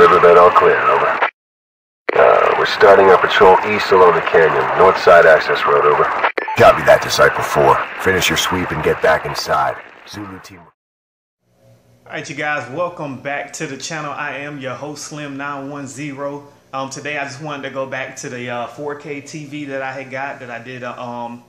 Riverbed all clear, over. Uh, we're starting our patrol east along the canyon, north side access road, over. Copy that, Disciple 4. Finish your sweep and get back inside. Zulu team. Alright you guys, welcome back to the channel. I am your host Slim910. Um, today I just wanted to go back to the uh, 4K TV that I had got that I did a um,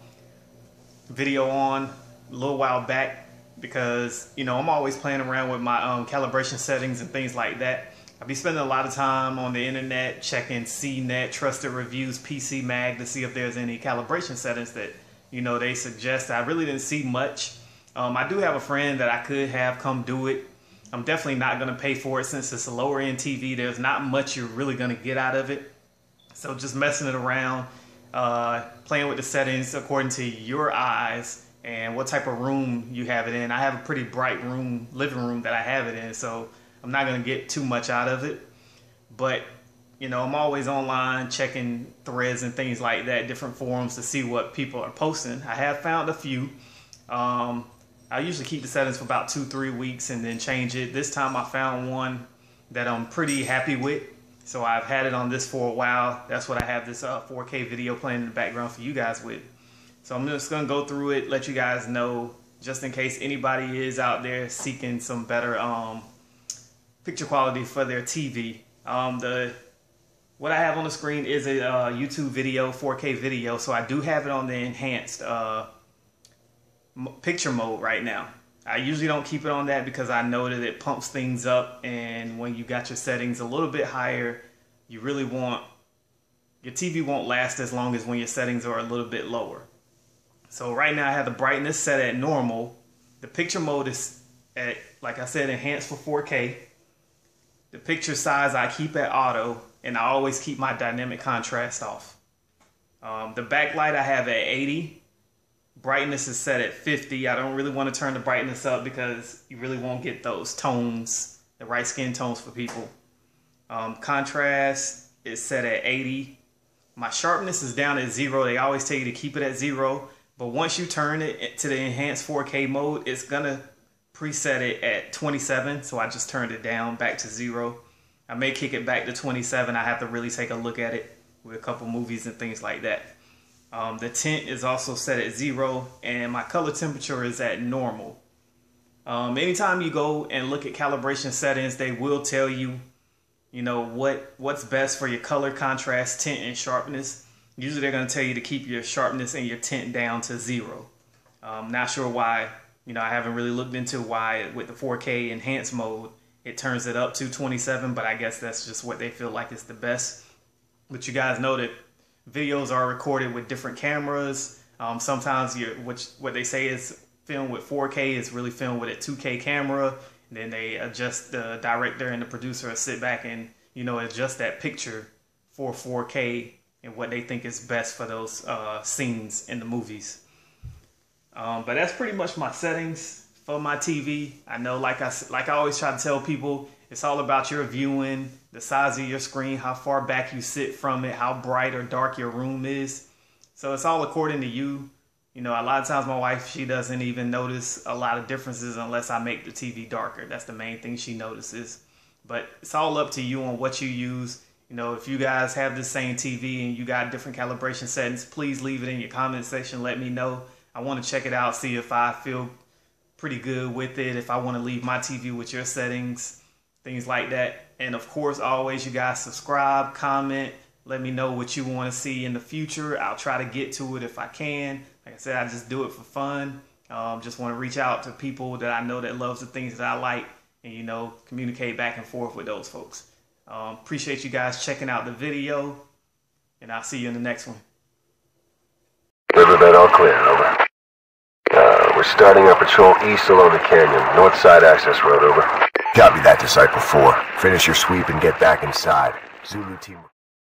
video on a little while back because you know I'm always playing around with my um, calibration settings and things like that. I be spending a lot of time on the internet checking CNET, Trusted Reviews, PC Mag to see if there's any calibration settings that you know they suggest. I really didn't see much. Um, I do have a friend that I could have come do it I'm definitely not going to pay for it since it's a lower end TV. There's not much you're really going to get out of it. So just messing it around, uh, playing with the settings according to your eyes and what type of room you have it in. I have a pretty bright room, living room that I have it in, so I'm not going to get too much out of it. But you know, I'm always online checking threads and things like that, different forums to see what people are posting. I have found a few. Um, I usually keep the settings for about two, three weeks and then change it. This time I found one that I'm pretty happy with. So I've had it on this for a while. That's what I have this uh, 4K video playing in the background for you guys with. So I'm just gonna go through it, let you guys know, just in case anybody is out there seeking some better um, picture quality for their TV. Um, the what I have on the screen is a uh, YouTube video, 4K video, so I do have it on the enhanced uh, picture mode right now. I usually don't keep it on that because I know that it pumps things up and when you got your settings a little bit higher, you really want, your TV won't last as long as when your settings are a little bit lower. So right now I have the brightness set at normal. The picture mode is at, like I said, enhanced for 4K. The picture size I keep at auto and I always keep my dynamic contrast off. Um, the backlight I have at 80 brightness is set at 50. I don't really want to turn the brightness up because you really won't get those tones, the right skin tones for people. Um, contrast is set at 80. My sharpness is down at zero. They always tell you to keep it at zero. But once you turn it to the enhanced 4K mode, it's going to preset it at 27. So I just turned it down back to zero. I may kick it back to 27. I have to really take a look at it with a couple movies and things like that. Um, the tint is also set at zero and my color temperature is at normal. Um, anytime you go and look at calibration settings, they will tell you, you know, what what's best for your color contrast, tint, and sharpness. Usually they're going to tell you to keep your sharpness and your tint down to zero. Um, not sure why, you know, I haven't really looked into why with the 4K enhanced mode, it turns it up to 27, but I guess that's just what they feel like is the best. But you guys know that videos are recorded with different cameras. Um, sometimes you which what they say is filmed with 4K is really filmed with a 2K camera. And then they adjust the director and the producer sit back and you know adjust that picture for 4K and what they think is best for those uh, scenes in the movies. Um, but that's pretty much my settings for my TV. I know, like I like I always try to tell people, it's all about your viewing, the size of your screen, how far back you sit from it, how bright or dark your room is. So it's all according to you. You know, a lot of times my wife, she doesn't even notice a lot of differences unless I make the TV darker. That's the main thing she notices. But it's all up to you on what you use. You know, if you guys have the same TV and you got different calibration settings, please leave it in your comment section. Let me know. I want to check it out, see if I feel pretty good with it, if I want to leave my TV with your settings things like that. And of course, always you guys subscribe, comment, let me know what you want to see in the future. I'll try to get to it if I can. Like I said, I just do it for fun. Um, just want to reach out to people that I know that loves the things that I like and, you know, communicate back and forth with those folks. Um, appreciate you guys checking out the video and I'll see you in the next one. All clear, over. We're starting our patrol east along the canyon, north side access road, over. Copy that, Disciple 4. Finish your sweep and get back inside. Zulu team...